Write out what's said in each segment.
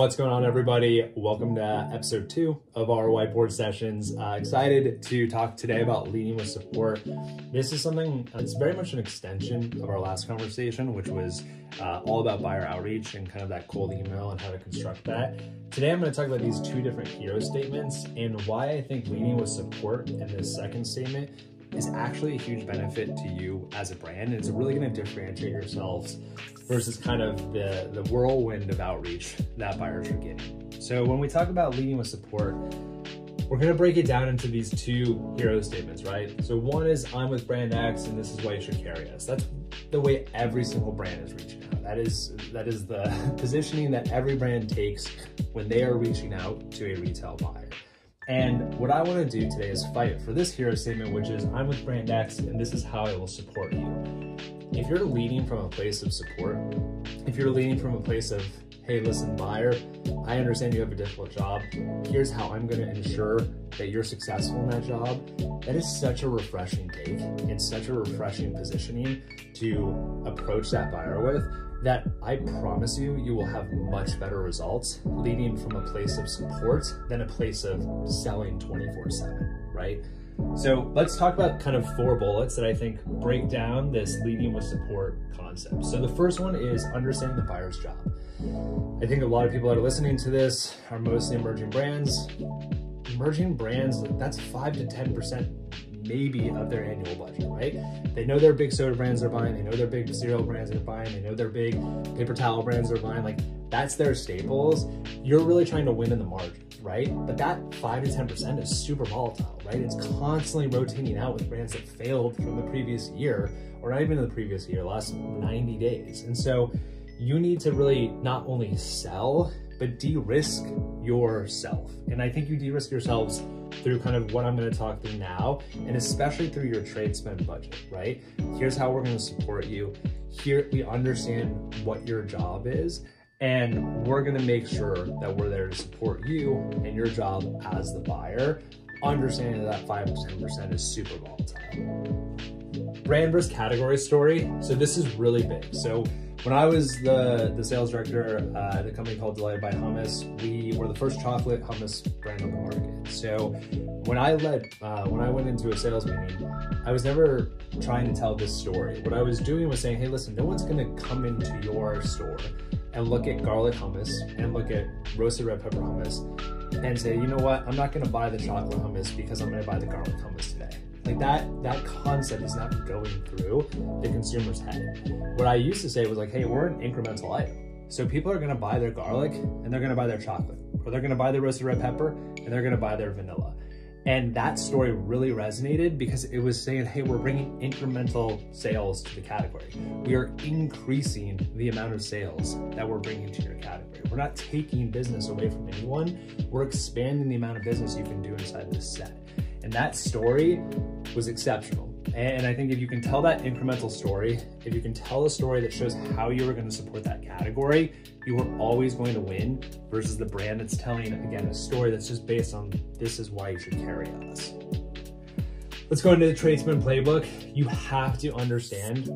What's going on, everybody? Welcome to episode two of our whiteboard sessions. Uh, excited to talk today about leading with support. This is something that's very much an extension of our last conversation, which was uh, all about buyer outreach and kind of that cold email and how to construct that. Today, I'm going to talk about these two different hero statements and why I think leading with support and this second statement is actually a huge benefit to you as a brand. And it's really going to differentiate yourselves versus kind of the, the whirlwind of outreach that buyers are getting. So when we talk about leading with support, we're going to break it down into these two hero statements, right? So one is I'm with brand X and this is why you should carry us. That's the way every single brand is reaching out. That is that is the positioning that every brand takes when they are reaching out to a retail buyer. And what I want to do today is fight for this hero statement, which is I'm with brand X and this is how I will support you. If you're leading from a place of support, if you're leading from a place of, hey, listen, buyer, I understand you have a difficult job. Here's how I'm going to ensure that you're successful in that job. That is such a refreshing take and such a refreshing positioning to approach that buyer with that I promise you, you will have much better results leading from a place of support than a place of selling 24 7, right? So let's talk about kind of four bullets that I think break down this leading with support concept. So the first one is understanding the buyer's job. I think a lot of people that are listening to this are mostly emerging brands. Emerging brands, that's five to 10% maybe of their annual budget, right? They know their big soda brands they're buying, they know their big cereal brands they're buying, they know their big paper towel brands they're buying, like that's their staples. You're really trying to win in the margin, right? But that five to 10% is super volatile, right? It's constantly rotating out with brands that failed from the previous year, or not even the previous year, last 90 days. And so you need to really not only sell, but de-risk yourself. And I think you de-risk yourselves through kind of what I'm gonna talk through now, and especially through your trade spend budget, right? Here's how we're gonna support you. Here, we understand what your job is, and we're gonna make sure that we're there to support you and your job as the buyer, understanding that that 5 to 10% is super volatile. Brand versus category story. So this is really big. So when I was the, the sales director uh, at a company called Delighted by Hummus, we were the first chocolate hummus brand on the market. So when I led, uh, when I went into a sales meeting, I was never trying to tell this story. What I was doing was saying, hey, listen, no one's gonna come into your store and look at garlic hummus and look at roasted red pepper hummus and say, you know what, I'm not gonna buy the chocolate hummus because I'm gonna buy the garlic hummus. Like that, that concept is not going through the consumer's head. What I used to say was like, hey, we're an incremental item. So people are gonna buy their garlic and they're gonna buy their chocolate, or they're gonna buy their roasted red pepper and they're gonna buy their vanilla. And that story really resonated because it was saying, hey, we're bringing incremental sales to the category. We are increasing the amount of sales that we're bringing to your category. We're not taking business away from anyone. We're expanding the amount of business you can do inside this set. And that story was exceptional. And I think if you can tell that incremental story, if you can tell a story that shows how you are going to support that category, you are always going to win versus the brand that's telling, again, a story that's just based on this is why you should carry us. Let's go into the trade spend playbook. You have to understand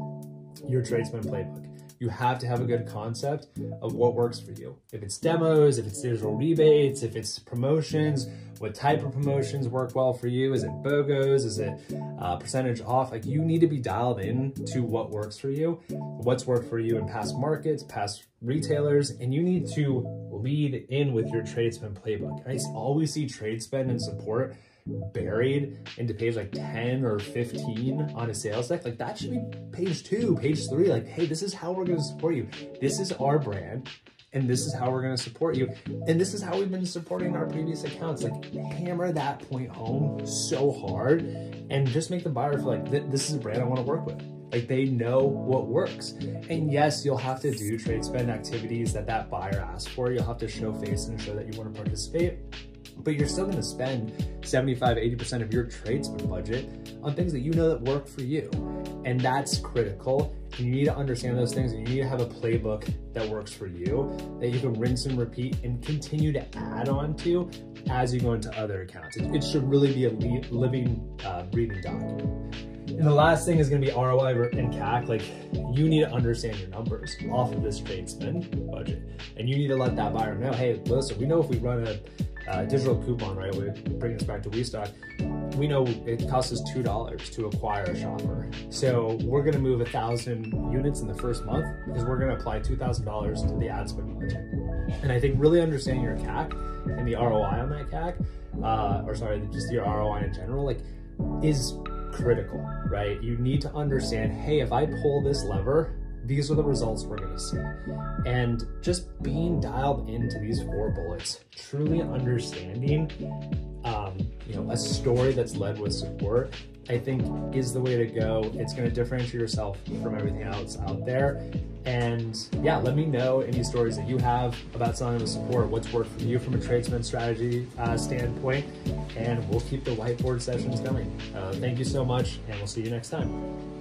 your trade spend playbook you have to have a good concept of what works for you. If it's demos, if it's digital rebates, if it's promotions, what type of promotions work well for you? Is it BOGOs? Is it uh, percentage off? Like you need to be dialed in to what works for you, what's worked for you in past markets, past retailers, and you need to lead in with your trade spend playbook. I always see trade spend and support buried into page like 10 or 15 on a sales deck, like that should be page two, page three. Like, hey, this is how we're going to support you. This is our brand and this is how we're going to support you. And this is how we've been supporting our previous accounts. Like hammer that point home so hard and just make the buyer feel like this is a brand I want to work with. Like they know what works. And yes, you'll have to do trade spend activities that that buyer asks for. You'll have to show face and show that you want to participate but you're still going to spend 75 80% of your trade spend budget on things that you know that work for you. And that's critical. And you need to understand those things and you need to have a playbook that works for you that you can rinse and repeat and continue to add on to as you go into other accounts. It, it should really be a living uh, breathing document And the last thing is going to be ROI and CAC. Like you need to understand your numbers off of this trade spend budget, and you need to let that buyer know, hey, listen, we know if we run a digital coupon, right, we bring this back to WeStock, we know it costs us two dollars to acquire a shopper. So we're going to move a thousand units in the first month because we're going to apply two thousand dollars to the ad spend budget. And I think really understanding your CAC and the ROI on that CAC, uh, or sorry, just your ROI in general, like is critical, right? You need to understand, hey, if I pull this lever, these are the results we're to see. And just being dialed into these four bullets, truly understanding, um, you know, a story that's led with support, I think is the way to go. It's going to differentiate yourself from everything else out there. And yeah, let me know any stories that you have about selling with support, what's worked for you from a trade spend strategy uh, standpoint, and we'll keep the whiteboard sessions going. Uh, thank you so much, and we'll see you next time.